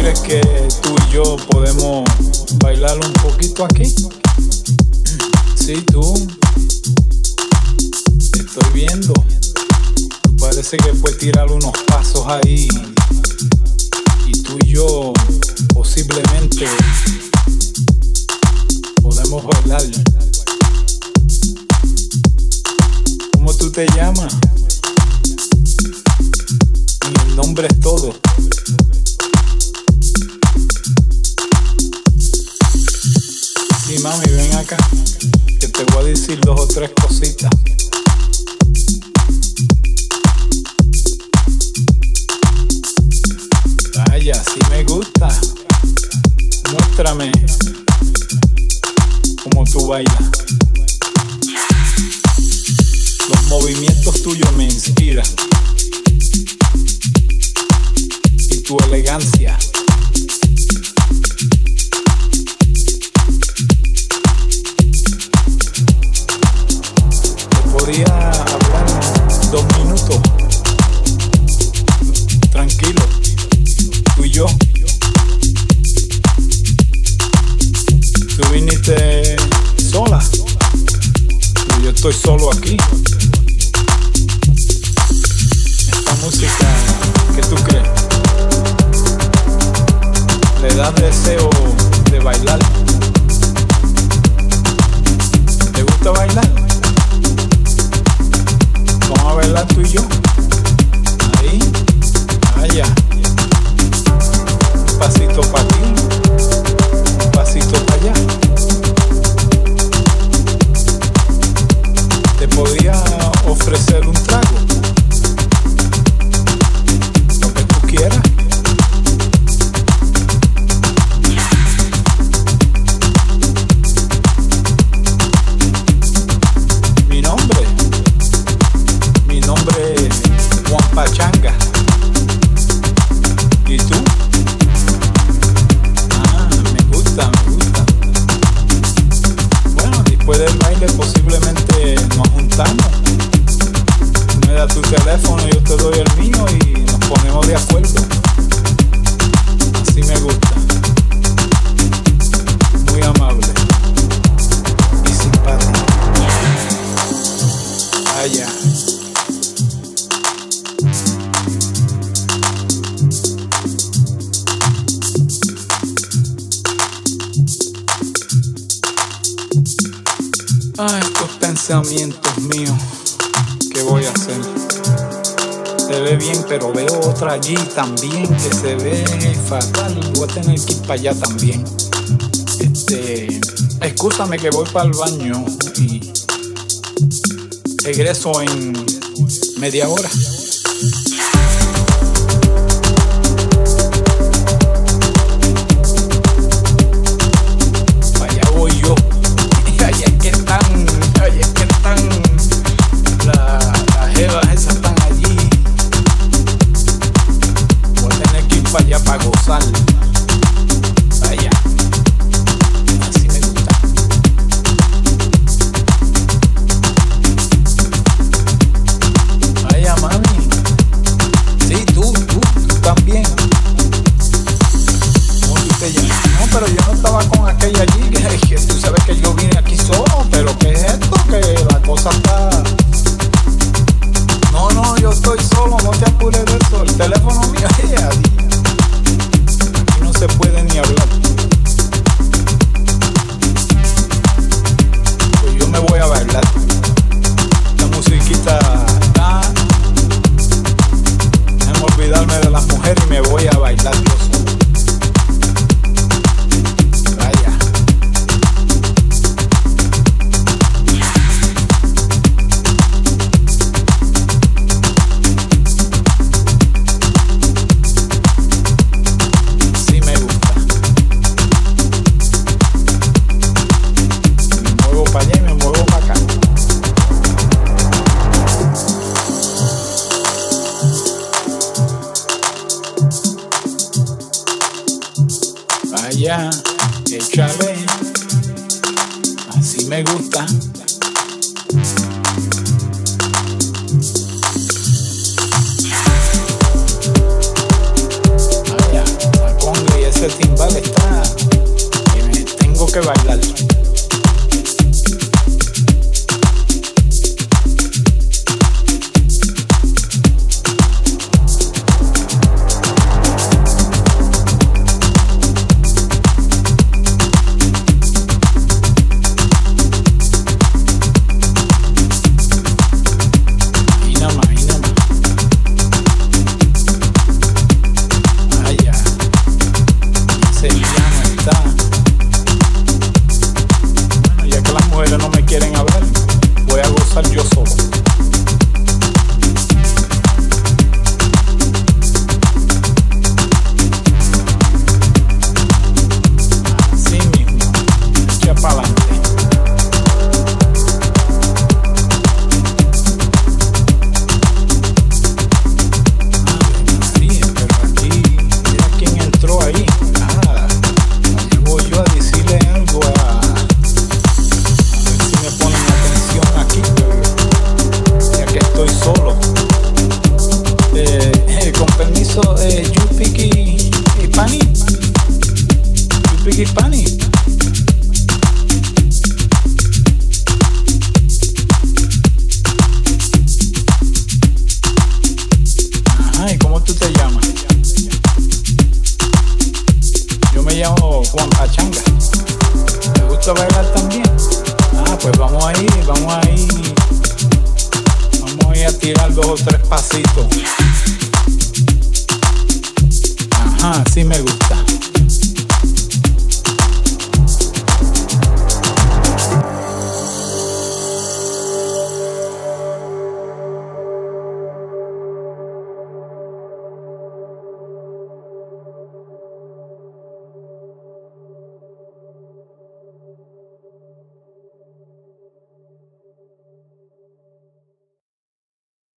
crees que tú y yo podemos bailar un poquito aquí? Sí, tú. Te estoy viendo. Parece que puedes tirar unos pasos ahí. Y tú y yo posiblemente podemos bailar. ¿Cómo tú te llamas? Mi nombre es todo. Y mami, ven acá, que te voy a decir dos o tres cositas. Vaya, si me gusta, muéstrame cómo tú bailas. Los movimientos tuyos me inspiran. Y tu elegancia. estoy solo aquí. Esta música, ¿qué tú crees? ¿Le da deseo de bailar? posiblemente nos juntamos. Me das tu teléfono, yo te doy el mío y nos ponemos de acuerdo. Así me gusta. Muy amable. Ah, estos pensamientos míos, ¿qué voy a hacer? Se ve bien, pero veo otra allí también que se ve fatal. Voy a tener que ir para allá también. Este, excúsame que voy para el baño y regreso en media hora. pero yo no estaba con aquella allí. Que, tú sabes que yo vine aquí solo, pero que es esto? Que la cosa está. No, no, yo estoy solo, no te apures del sol. Teléfono allá, échale. Así me gusta. Vaya, la conga ese timbal está. Me tengo que bailar. Con permiso, eh, Yupiki y Pani. Yupiki y Pani. Ajá, ¿y cómo tú te llamas? Yo me llamo Juan Pachanga. ¿Te gusta bailar también? Ah, pues vamos ahí, vamos ahí. Vamos ahí a tirar dos o tres pasitos. Ajá, sí me gusta.